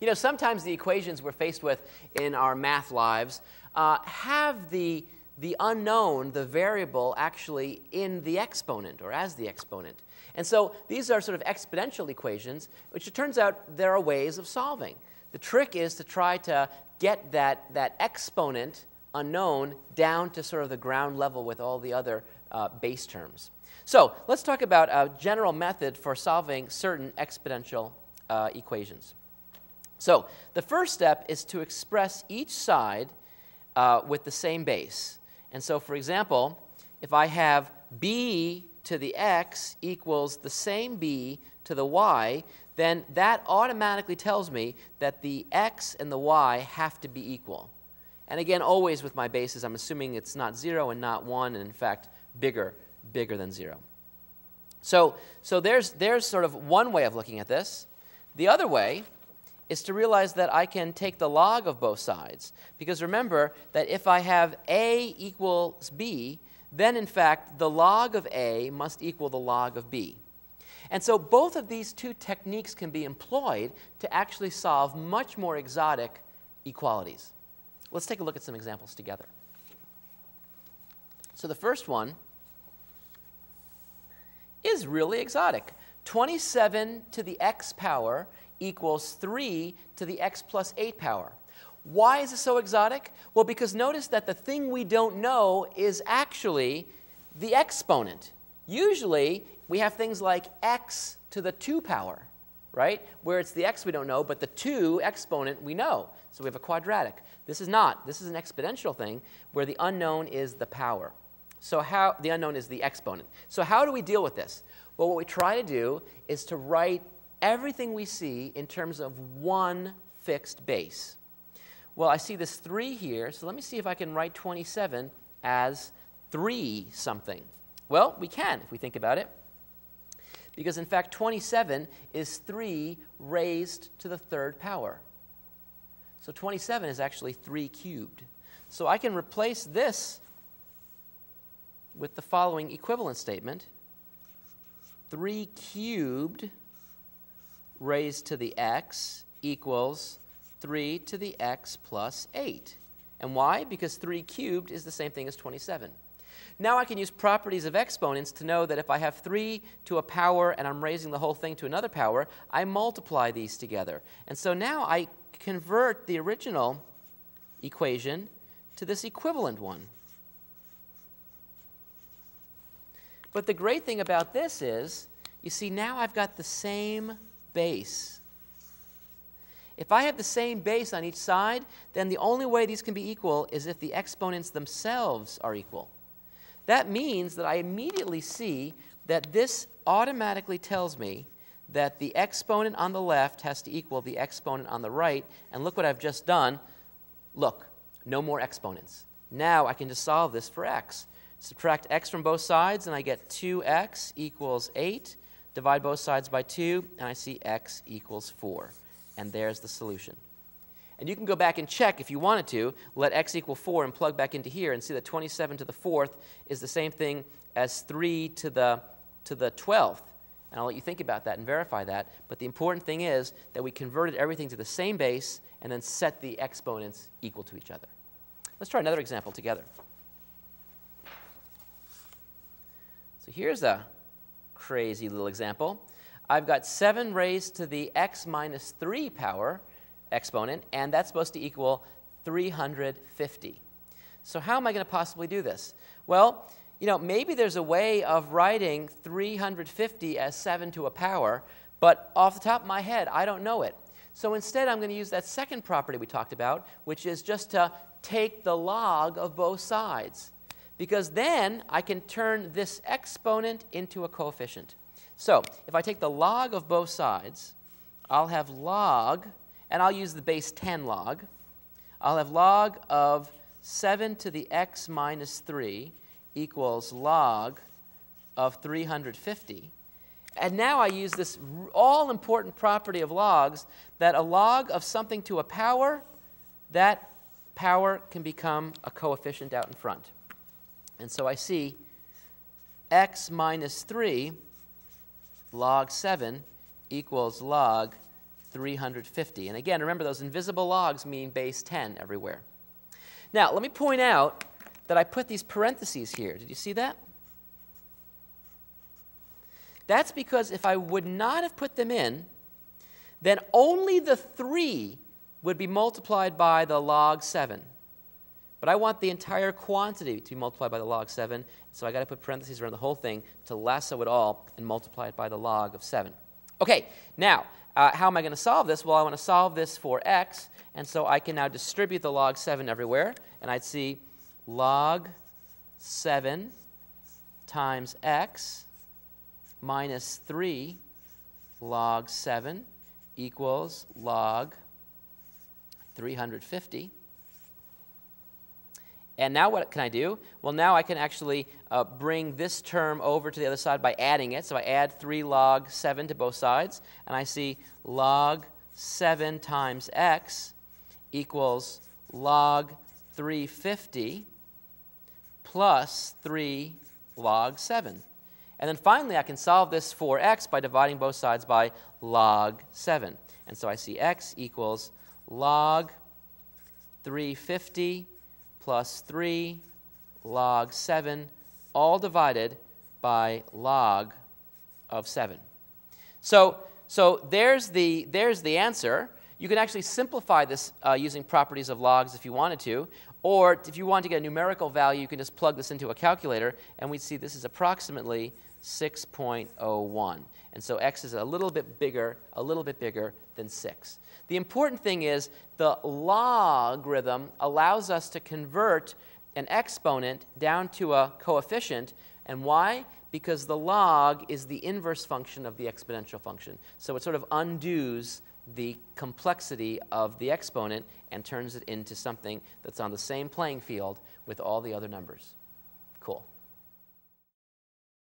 You know, sometimes the equations we're faced with in our math lives uh, have the, the unknown, the variable, actually in the exponent or as the exponent. And so these are sort of exponential equations, which it turns out there are ways of solving. The trick is to try to get that, that exponent unknown down to sort of the ground level with all the other uh, base terms. So let's talk about a general method for solving certain exponential uh, equations. So the first step is to express each side uh, with the same base. And so, for example, if I have b to the x equals the same b to the y, then that automatically tells me that the x and the y have to be equal. And again, always with my bases, I'm assuming it's not 0 and not 1, and in fact, bigger, bigger than 0. So, so there's, there's sort of one way of looking at this. The other way is to realize that I can take the log of both sides. Because remember that if I have a equals b, then in fact the log of a must equal the log of b. And so both of these two techniques can be employed to actually solve much more exotic equalities. Let's take a look at some examples together. So the first one is really exotic. 27 to the x power equals 3 to the x plus 8 power. Why is it so exotic? Well, because notice that the thing we don't know is actually the exponent. Usually, we have things like x to the 2 power, right? Where it's the x we don't know, but the 2 exponent we know. So we have a quadratic. This is not. This is an exponential thing where the unknown is the power. So how the unknown is the exponent. So how do we deal with this? Well, what we try to do is to write everything we see in terms of one fixed base. Well, I see this 3 here, so let me see if I can write 27 as 3 something. Well, we can if we think about it. Because in fact, 27 is 3 raised to the third power. So 27 is actually 3 cubed. So I can replace this with the following equivalent statement 3 cubed raised to the x equals 3 to the x plus 8. And why? Because 3 cubed is the same thing as 27. Now I can use properties of exponents to know that if I have 3 to a power and I'm raising the whole thing to another power, I multiply these together. And so now I convert the original equation to this equivalent one. But the great thing about this is, you see, now I've got the same base. If I have the same base on each side, then the only way these can be equal is if the exponents themselves are equal. That means that I immediately see that this automatically tells me that the exponent on the left has to equal the exponent on the right. And look what I've just done. Look, no more exponents. Now I can just solve this for x. Subtract x from both sides, and I get 2x equals 8. Divide both sides by 2, and I see x equals 4. And there's the solution. And you can go back and check if you wanted to, let x equal 4 and plug back into here and see that 27 to the 4th is the same thing as 3 to the, to the 12th. And I'll let you think about that and verify that. But the important thing is that we converted everything to the same base and then set the exponents equal to each other. Let's try another example together. So here's a crazy little example. I've got 7 raised to the x minus 3 power exponent, and that's supposed to equal 350. So how am I going to possibly do this? Well, you know, maybe there's a way of writing 350 as 7 to a power, but off the top of my head, I don't know it. So instead, I'm going to use that second property we talked about, which is just to take the log of both sides because then I can turn this exponent into a coefficient. So if I take the log of both sides, I'll have log, and I'll use the base 10 log. I'll have log of 7 to the x minus 3 equals log of 350. And now I use this all important property of logs that a log of something to a power, that power can become a coefficient out in front. And so I see x minus 3 log 7 equals log 350. And again, remember those invisible logs mean base 10 everywhere. Now, let me point out that I put these parentheses here. Did you see that? That's because if I would not have put them in, then only the 3 would be multiplied by the log 7. But I want the entire quantity to be multiplied by the log 7, so i got to put parentheses around the whole thing to lasso it all and multiply it by the log of 7. Okay, now, uh, how am I going to solve this? Well, I want to solve this for x, and so I can now distribute the log 7 everywhere, and I'd see log 7 times x minus 3 log 7 equals log 350. And now what can I do? Well, now I can actually uh, bring this term over to the other side by adding it. So I add 3 log 7 to both sides, and I see log 7 times x equals log 350 plus 3 log 7. And then finally, I can solve this for x by dividing both sides by log 7. And so I see x equals log 350 plus 3 log 7, all divided by log of 7. So, so there's, the, there's the answer. You can actually simplify this uh, using properties of logs if you wanted to. Or if you want to get a numerical value, you can just plug this into a calculator, and we'd see this is approximately 6.01. And so x is a little bit bigger, a little bit bigger than 6. The important thing is the logarithm allows us to convert an exponent down to a coefficient. And why? Because the log is the inverse function of the exponential function. So it sort of undoes the complexity of the exponent and turns it into something that's on the same playing field with all the other numbers. Cool.